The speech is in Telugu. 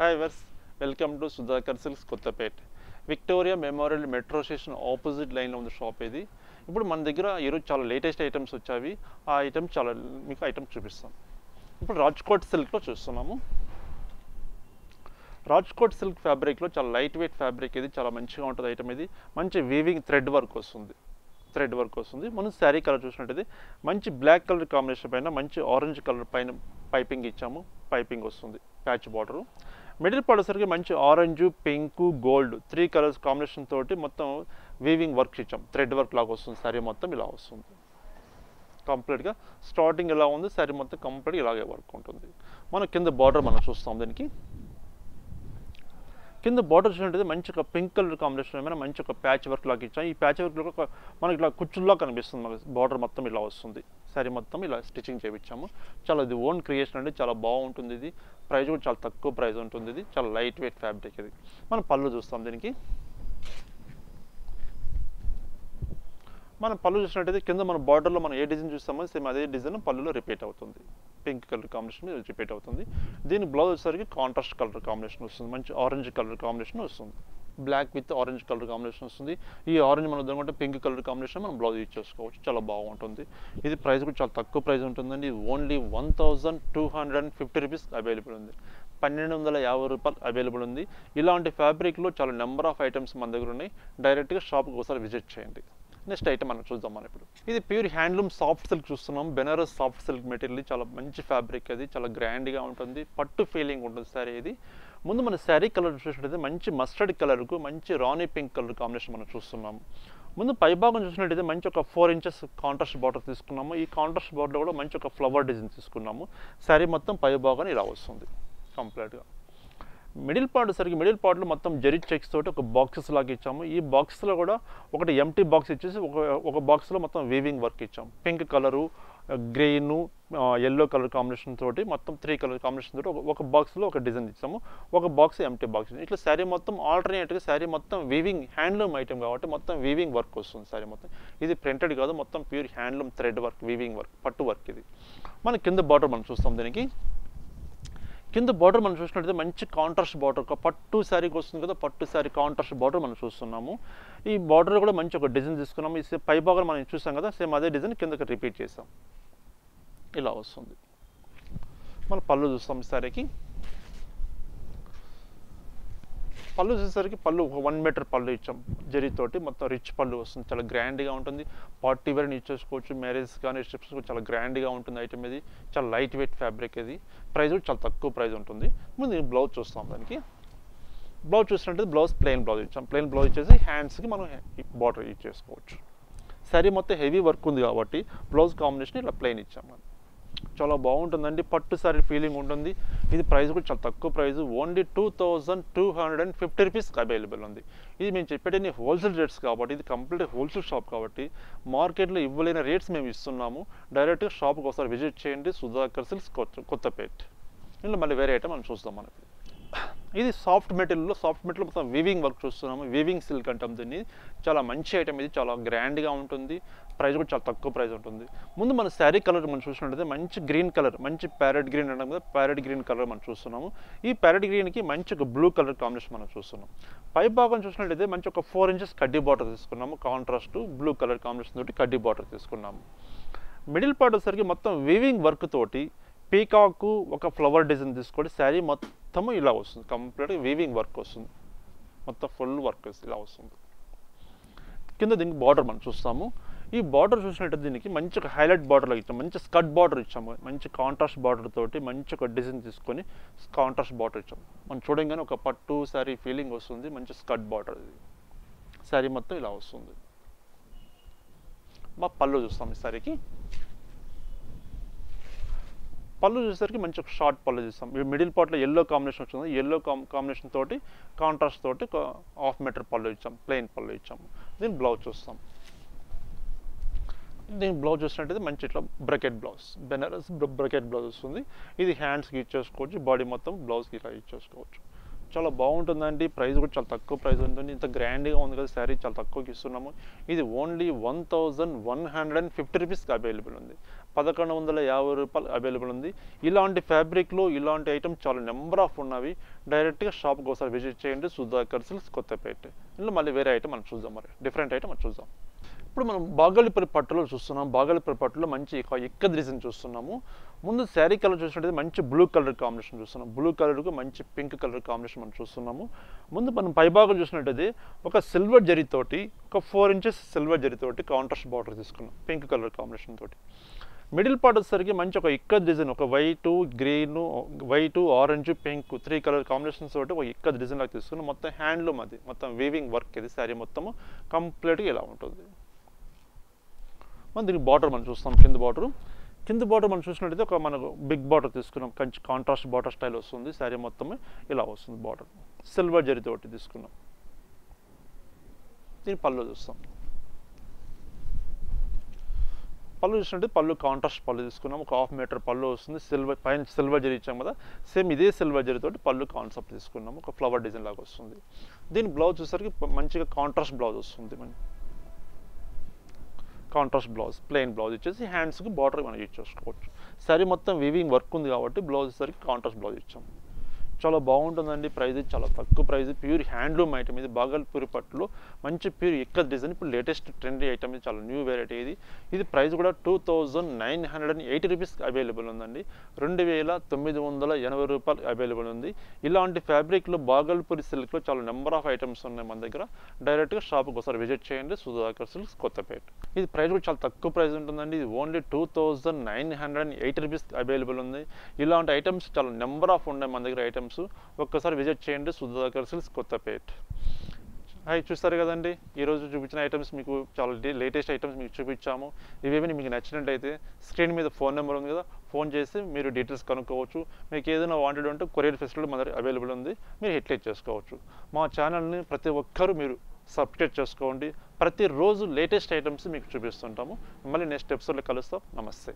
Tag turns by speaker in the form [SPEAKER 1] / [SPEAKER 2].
[SPEAKER 1] Hi verse welcome to Sudhakar silks Kothapet Victoria Memorial metro station opposite లైన్లో ఉంది షాప్ ఇది. ఇప్పుడు మన దగ్గర ఈరోజు చాలా లేటెస్ట్ ఐటమ్స్ వచ్చావి ఆ ఐటమ్స్ చాలా మీకు ఐటమ్స్ చూపిస్తాం. ఇప్పుడు రాజ్కోట్ సిల్క్లో చూస్తున్నాము. రాజ్కోట్ సిల్క్ ఫ్యాబ్రిక్లో చాలా లైట్ వెయిట్ ఫ్యాబ్రిక్ ఇది. చాలా మంచిగా ఉంటుంది ఐటమ్ ఇది. మంచి వీవింగ్ థ్రెడ్ వర్క్ వస్తుంది. థ్రెడ్ వర్క్ వస్తుంది. మనం శారీ కలర్ చూసినట్టయితే మంచి బ్లాక్ కలర్ కాంబినేషన్ పైన మంచి ఆరెంజ్ కలర్ పైన పైపింగ్ ఇచ్చాము. పైపింగ్ వస్తుంది. ప్యాచ్ బార్డర్ మిడిల్ పడేసరికి మంచి orange pink gold three colours combination తోటి మొత్తం వీవింగ్ వర్క్ ఇచ్చాం థ్రెడ్ వర్క్ లాగా వస్తుంది సారీ మొత్తం ఇలా వస్తుంది. కంప్లీట్గా స్టార్టింగ్ ఎలా ఉంది సారీ మొత్తం కంప్లీట్గా ఇలాగే వర్క్ ఉంటుంది. మనం కింద బార్డర్ మనం చూస్తాం దీనికి. కింద బార్డర్ చూసినట్టయితే మంచి ఒక పింక్ కలర్ కాంబినేషన్ ఏమైనా మంచి ఒక ప్యాచ్ వర్క్ లాగా ఇచ్చాం. ఈ ప్యాచ్ వర్క్ ఒక మనకి ఇట్లా కుచ్చుల్లా కనిపిస్తుంది మనకి బార్డర్ మొత్తం ఇలా వస్తుంది. శారీ మొత్తం ఇలా స్టిచ్చింగ్ చేయించాము చాలా ఇది ఓన్ క్రియేషన్ అండి చాలా బాగుంటుంది ఇది. ప్రైస్ కూడా చాలా తక్కువ ప్రైస్ ఉంటుంది ఇది. చాలా లైట్ వెయిట్ ఫ్యాబ్రిక్ ఇది. మనం పళ్ళు చూస్తాం దీనికి. మనం పళ్ళు చూసినట్టయితే కింద మన బార్డర్లో మనం ఏ డిజైన్ చూస్తామో సేమ్ అదే డిజైన్ పళ్ళులో రిపీట్ అవుతుంది. పింక్ కలర్ కాంబినేషన్ రిపీట్ అవుతుంది. దీని బ్లౌజ్ వచ్చేసరికి కాంట్రాస్ట్ కలర్ కాంబినేషన్ వస్తుంది. మంచి ఆరెంజ్ కలర్ కాంబినేషన్ వస్తుంది. Black with orange colour combination వస్తుంది. ఈ ఆరెంజ్ మనం దొంగంటే పింక్ కలర్ కాంబినేషన్ మనం బ్లౌజ్ యూజ్ చేసుకోవచ్చు. చాలా బాగుంటుంది. ఇది ప్రైస్ కూడా చాలా తక్కువ ప్రైస్ ఉంటుందండి. Only one thousand two hundred and fifty rupees available ఉంది. పన్నెండు వందల యాభై రూపాయలు అవైలబుల్ ఉంది. ఇలాంటి ఫ్యాబ్రిక్లో చాలా నెంబర్ ఆఫ్ ఐటమ్స్ మన దగ్గర ఉన్నాయి. డైరెక్ట్గా షాప్కి ఒకసారి విజిట్ చేయండి. నెక్స్ట్ ఐటమ్ మనం చూద్దాం మనం ఇప్పుడు. ఇది ప్యూర్ హ్యాండ్లూమ్ సాఫ్ట్ సిల్క్ చూస్తున్నాం. బెనారస్ సాఫ్ట్ సిల్క్ మెటీరియల్ చాలా మంచి ఫ్యాబ్రిక్ అది. చాలా గ్రాండ్గా ఉంటుంది. పట్టు ఫీలింగ్ ఉంటుంది శారీ ఇది. ముందు మన శారీ కలర్ చూసినట్టయితే మంచి మస్టర్డ్ కలర్కు మంచి రాణి పింక్ కలర్ కాంబినేషన్ మనం చూస్తున్నాము ముందు పైభాగం చూసినట్టయితే మంచి ఒక ఫోర్ ఇంచెస్ కాంట్రాస్ట్ బార్డర్ తీసుకున్నాము. ఈ కాంట్రాస్ట్ బార్డర్ కూడా మంచి ఒక ఫ్లవర్ డిజైన్ తీసుకున్నాము. శారీ మొత్తం పైభాగాన్ని ఇలా వస్తుంది కంప్లీట్గా మిడిల్ పార్ట్ సరికి మిడిల్ పార్ట్లో మొత్తం జెరీ చెక్స్ తోటి ఒక బాక్సెస్ లాగా ఇచ్చాము. ఈ బాక్స్లో కూడా ఒకటి ఎంటీ బాక్స్ ఇచ్చేసి ఒక ఒక బాక్స్లో మొత్తం వీవింగ్ వర్క్ ఇచ్చాము pink colour green yellow colour combination తోటి మొత్తం త్రీ కలర్ కాంబినేషన్ తోటి ఒక- బాక్స్లో ఒక డిజైన్ ఇచ్చాము. ఒక బాక్స్ ఎంటీ బాక్స్ ఇట్లా శారీ మొత్తం ఆల్టర్నేట్గా శారీ మొత్తం వీవింగ్ హ్యాండ్లూమ్ ఐటమ్ కాబట్టి మొత్తం వీవింగ్ వర్క్ వస్తుంది శారీ మొత్తం. ఇది ప్రింటెడ్ కాదు మొత్తం pure handloom thread work weaving work పట్టు వర్క్ ఇది. మన కింద బార్డర్ మనం చూస్తాం దీనికి. కింద బార్డర్ మనం చూసినట్టయితే మంచి కాంట్రాస్ట్ బార్డర్ ఒక పట్టు శారీకి వస్తుంది కదా పట్టు శారీ కాంట్రాస్ట్ బార్డర్ మనం చూస్తున్నాము. ఈ బార్డర్ కూడా మంచి ఒక డిజైన్ తీసుకున్నాము. ఈ పై భాగం మనం చూసాం కదా సేమ్ అదే డిజైన్ కిందకి రిపీట్ చేసాం. ఇలా వస్తుంది. మన పళ్ళు చూస్తాం ఈ శారీకి పళ్ళు చూసేసరికి పళ్ళు ఒక వన్ మీటర్ పళ్ళు ఇచ్చాం. జరీతోటి మొత్తం రిచ్ పళ్ళు వస్తుంది. చాలా గ్రాండ్గా ఉంటుంది. పార్టీ వేర్ని యూజ్ చేసుకోవచ్చు. మ్యారేజ్ కానీ రిసెప్షన్స్ కూడా చాలా గ్రాండ్గా ఉంటుంది ఐటమ్ ఇది. చాలా లైట్ వెయిట్ ఫ్యాబ్రిక్ ఇది. ప్రైస్ కూడా చాలా తక్కువ ప్రైస్ ఉంటుంది. ముందు బ్లౌజ్ చూస్తాం దానికి. బ్లౌజ్ చూసినట్టు బ్లౌజ్ ప్లెయిన్ బ్లౌజ్ ఇచ్చాం. ప్లెయిన్ బ్లౌజ్ ఇచ్చేసి హ్యాండ్స్కి మనం బార్డర్ యూజ్ చేసుకోవచ్చు. సరే మొత్తం హెవీ వర్క్ ఉంది కాబట్టి బ్లౌజ్ కాంబినేషన్ ఇలా ప్లెయిన్ ఇచ్చాం మనం. చాలా బాగుంటుందండి. పట్టు సారీ ఫీలింగ్ ఉంటుంది. ఇది ప్రైస్ కూడా చాలా తక్కువ price only two thousand two hundred and fifty rupees available ఉంది. ఇది మేము చెప్పేటి హోల్సేల్ రేట్స్ కాబట్టి ఇది కంప్లీట్ హోల్సేల్ షాప్ కాబట్టి మార్కెట్లో ఇవ్వలేని రేట్స్ మేము ఇస్తున్నాము. డైరెక్ట్గా షాప్కి ఒకసారి విజిట్ చేయండి. సుధాకర్ సిల్స్ కొత్త కొత్తపేట్. ఇందులో మళ్ళీ వేరే ఐటమ్ మనం చూస్తాం మనకి. ఇది సాఫ్ట్ మెటీరియల్లో సాఫ్ట్ మెటీరియల్ మొత్తం వీవింగ్ వర్క్ చూస్తున్నాము. వీవింగ్ సిల్క్ అంటాం దీన్ని. చాలా మంచి ఐటమ్ ఇది చాలా గ్రాండ్గా ఉంటుంది. ప్రైస్ కూడా చాలా తక్కువ ప్రైస్ ఉంటుంది. ముందు మన శారీ కలర్ మనం చూసినట్టయితే మంచి గ్రీన్ కలర్ మంచి ప్యారెట్ గ్రీన్ అంటాం కదా ప్యారెట్ గ్రీన్ కలర్ మనం చూస్తున్నాము. ఈ ప్యారెట్ గ్రీన్కి మంచి ఒక బ్లూ కలర్ కాంబినేషన్ మనం చూస్తున్నాం పై భాగం చూసినట్టయితే మంచి ఒక ఫోర్ ఇంచెస్ కడ్డీ బార్డర్ తీసుకున్నాము. కాంట్రాస్ట్ బ్లూ కలర్ కాంబినేషన్ తోటి కడ్డీ బార్డర్ తీసుకున్నాము. మిడిల్ పార్ట్ వచ్చేసరికి మొత్తం వీవింగ్ వర్క్ తోటి పీకాకు ఒక ఫ్లవర్ డిజైన్ తీసుకొని శారీ మొత్తము ఇలా వస్తుంది. కంప్లీట్గా వీవింగ్ వర్క్ వస్తుంది. మొత్తం ఫుల్ వర్క్ ఇలా వస్తుంది. కింద దీనికి బార్డర్ మనం చూస్తాము. ఈ బార్డర్ చూసినట్టు దీనికి మంచి ఒక హైలైట్ బార్డర్లో ఇచ్చాము మంచి స్కట్ బార్డర్ ఇచ్చాము. మంచి కాంట్రాస్ట్ బార్డర్ తోటి మంచి ఒక డిజైన్ తీసుకొని కాంట్రాస్ట్ బార్డర్ ఇచ్చాము. మనం చూడంగానే ఒక పట్టు శారీ ఫీలింగ్ వస్తుంది. మంచి స్కట్ బార్డర్ ఇది. శారీ మొత్తం ఇలా వస్తుంది. మా పళ్ళు చూస్తాం ఈ శారీకి పళ్ళు చూసేసరికి మంచి ఒక షార్ట్ పళ్ళు చూస్తాం. ఈ మిడిల్ పార్ట్లో ఎల్లో కాంబినేషన్ వచ్చింది. ఎల్లో కాంబినేషన్ తోటి కాంట్రాస్ట్ తోటి హాఫ్ మీటర్ పళ్ళు ఇచ్చాం. ప్లెయిన్ పళ్ళు ఇచ్చాము దీని బ్లౌజ్ చూస్తాం. దీని బ్లౌజ్ చూసినట్టయితే మంచి ఇట్లా brocade blouse Banaras brocade blouse వస్తుంది. ఇది హ్యాండ్స్కి ఇచ్చేసుకోవచ్చు చేసుకోవచ్చు. బాడీ మొత్తం బ్లౌజ్కి ఇలా ఇచ్చేసుకోవచ్చు చేసుకోవచ్చు. చాలా బాగుంటుందండి. ప్రైస్ కూడా చాలా తక్కువ ప్రైస్ ఉంటుంది. ఇంత గ్రాండ్గా ఉంది కదా శారీ చాలా తక్కువకి ఇస్తున్నాము. ఇది only one thousand one hundred and fifty రూపీస్కి అవైలబుల్ ఉంది. పదకొండు వందల యాభై రూపాయలు అవైలబుల్ ఉంది. ఇలాంటి ఫ్యాబ్రిక్లో ఇలాంటి ఐటమ్ చాలా నెంబర్ ఆఫ్ ఉన్నవి. డైరెక్ట్గా షాప్కి ఒకసారి విజిట్ చేయండి. సుధాకర్ సిల్క్స్ కొత్తపేట. ఇందులో మళ్ళీ వేరే ఐటమ్ మనం చూద్దాం మరి. డిఫరెంట్ ఐటమ్ మనం చూద్దాం. ఇప్పుడు మనం బాగలిపల్లి పట్టులో చూస్తున్నాం. బాగలిపల్లి పట్టులో మంచి ఎక్కువ ఎక్కద డిజైన్ చూస్తున్నాము. ముందు శారీ కలర్ చూసినట్టయితే మంచి బ్లూ కలర్ కాంబినేషన్ చూస్తున్నాం. బ్లూ కలర్కు మంచి పింక్ కలర్ కాంబినేషన్ మనం చూస్తున్నాము. ముందు మనం పైభాగం చూసినట్టయితే ఒక సిల్వర్ జరీతోటి ఒక ఫోర్ ఇంచెస్ సిల్వర్ జరీతోటి కాంట్రాస్ట్ బార్డర్ తీసుకున్నాం. పింక్ కలర్ కాంబినేషన్ తోటి. మిడిల్ పార్ట్ వచ్చేసరికి మంచి ఒక ఇక్కత్ డిజైన్ ఒక white green white orange pink three colour combinations తోటి ఒక ఇక్కత్ డిజైన్ లాగా తీసుకుని మొత్తం హ్యాండ్లూమ్ అది. మొత్తం వీవింగ్ వర్క్ ఇది శారీ మొత్తము కంప్లీట్గా ఇలా ఉంటుంది. మనం దీనికి బార్డర్ మనం చూస్తాం కింద బార్డర్. కింద బార్డర్ మనం చూసినట్టయితే ఒక మనకు బిగ్ బార్డర్ తీసుకున్నాం కంచి కాంట్రాస్ట్ బార్డర్ స్టైల్ వస్తుంది శారీ మొత్తం ఇలా వస్తుంది బార్డర్. సిల్వర్ జరితోటి తీసుకున్నాం. దీని పళ్ళు చూస్తాం. పళ్ళు చూసినట్టు పళ్ళు కాంట్రాస్ట్ పళ్ళు తీసుకున్నాం. ఒక హాఫ్ మీటర్ పళ్ళు వస్తుంది. సిల్వర్ పైన సిల్వర్ జరీ ఇచ్చాం కదా. సేమ్ ఇదే సిల్వర్ జరీతోటి పళ్ళు కాన్సెప్ట్ తీసుకున్నాం. ఒక ఫ్లవర్ డిజైన్ లాగా వస్తుంది. దీని బ్లౌజ్ చూసరికి మంచిగా కాంట్రాస్ట్ బ్లౌజ్ వస్తుంది మన కాంట్రాస్ట్ బ్లౌజ్ ప్లెయిన్ బ్లౌజ్ ఇచ్చేసి హ్యాండ్స్కి బార్డర్ మనం యూజ్ చేసుకోవచ్చు. సరే మొత్తం వీవింగ్ వర్క్ ఉంది కాబట్టి బ్లౌజ్ సరికి కాంట్రాస్ట్ బ్లౌజ్ ఇచ్చాము చాలా బాగుంటుందండి ప్రైస్ చాలా తక్కువ ప్రైస్ ప్యూర్ హ్యాండ్లూమ్ ఐటమ్ ఇది. బాగల్పూరి పట్టులో మంచి ప్యూర్ ఎక్క డిజైన్. ఇప్పుడు లేటెస్ట్ ట్రెండీ ఐటమ్ ఇది. చాలా న్యూ వెరైటీ ఇది. ఇది ప్రైస్ కూడా two thousand nine hundred and eighty rupees available ఉందండి. రెండు వేల తొమ్మిది వందల ఎనభై రూపాయలు అవైలబుల్ ఉంది. ఇలాంటి ఫ్యాబ్రిక్లో బాగల్పూరి సిల్క్లో చాలా నెంబర్ ఆఫ్ ఐటమ్స్ ఉన్నాయి మన దగ్గర. డైరెక్ట్గా షాప్కి ఒకసారి విజిట్ చేయండి. సుధాకర్ సిల్క్స్ కొత్తపేట. ఇది ప్రైస్ కూడా చాలా తక్కువ ప్రైస్ ఉంటుందండి. ఇది only two thousand nine hundred and eighty rupees available ఉంది. ఇలాంటి ఐటమ్స్ చాలా నెంబర్ ఆఫ్ ఉన్నాయి మన దగ్గర ఐటమ్స్ ఒక్కసారి విజిట్ చేయండి. సుధాకర్ సిల్క్స్ కొత్తపేట్. హాయ్ చూస్తారు కదండి. ఈరోజు చూపించిన ఐటమ్స్ మీకు చాలా లేటెస్ట్ ఐటమ్స్ మీకు చూపించాము. ఇవేమైనా మీకు నచ్చినట్టయితే స్క్రీన్ మీద ఫోన్ నెంబర్ ఉంది కదా ఫోన్ చేసి మీరు డీటెయిల్స్ కనుక్కోవచ్చు. మీకు ఏదైనా వాంటెడ్ ఉంటే కొరియర్ ఫెసిలిటీ మన దగ్గర అవైలబుల్ ఉంది. మీరు హిట్లైట్ చేసుకోవచ్చు. మా ఛానల్ని ప్రతి ఒక్కరూ మీరు సబ్స్క్రైబ్ చేసుకోండి. ప్రతిరోజు లేటెస్ట్ ఐటమ్స్ మీకు చూపిస్తుంటాము. మళ్ళీ నెక్స్ట్ ఎపిసోడ్లో కలుస్తాం. నమస్తే.